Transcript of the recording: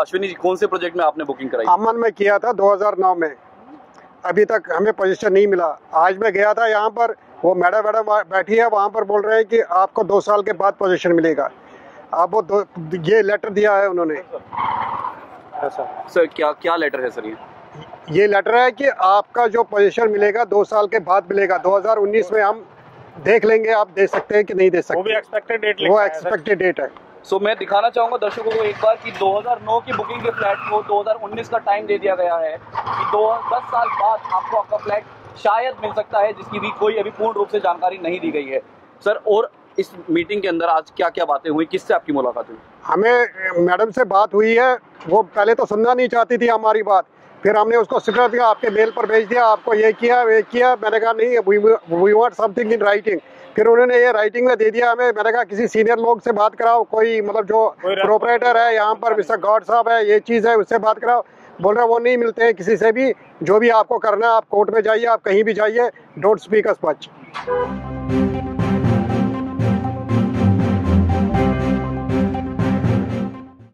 अश्विनी जी कौन से प्रोजेक्ट में आपने बुकिंग कराई? अमन में किया था 2009 में। अभी तक हमें पोजीशन नहीं मिला। आज मैं गया था यहाँ पर वो मैडम मैडम बैठी है वहाँ पर बोल रहे हैं कि आपको दो साल के बाद पोजीशन मिलेगा। अब वो दो ये लेटर दिया है उन्होंने। सर क्या क्या लेटर है सर ये? ये लेटर है कि आपका जो पोजीशन मिलेगा दो साल के बाद मिलेगा। 2019 में हम देख लेंगे आप दे सकते हैं कि नहीं दे सकते वो भी एक्सपेक्टेड डेट वो एक्सपेक्टेड डेट है। सो so, मैं दिखाना चाहूँगा दर्शकों को एक बार कि 2009 की बुकिंग के फ्लैट को 2019 का टाइम दे दिया गया है कि दो दस साल बाद आपको आपका फ्लैट शायद मिल सकता है जिसकी भी कोई अभी पूर्ण रूप से जानकारी नहीं दी गई है। सर और इस मीटिंग के अंदर आज क्या क्या बातें हुई? किससे आपकी मुलाकात हुई? हमें मैडम से बात हुई है वो पहले तो सुनना नहीं चाहती थी हमारी बात। फिर हमने उसको स्वीकार दिया आपके मेल पर भेज दिया आपको ये किया वे किया। मैंने कहा नहीं we want something in writing फिर उन्होंने ये राइटिंग में दे दिया हमें। मैंने कहा किसी सीनियर लोग से बात कराओ कोई मतलब जो प्रोपरेटर है यहाँ पर मिस्टर गॉड साहब है ये चीज़ है उससे बात कराओ। बोल रहे वो नहीं मिलते हैं किसी से भी। जो भी आपको करना है आप कोर्ट में जाइए आप कहीं भी जाइए। Don't speak us much